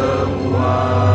semua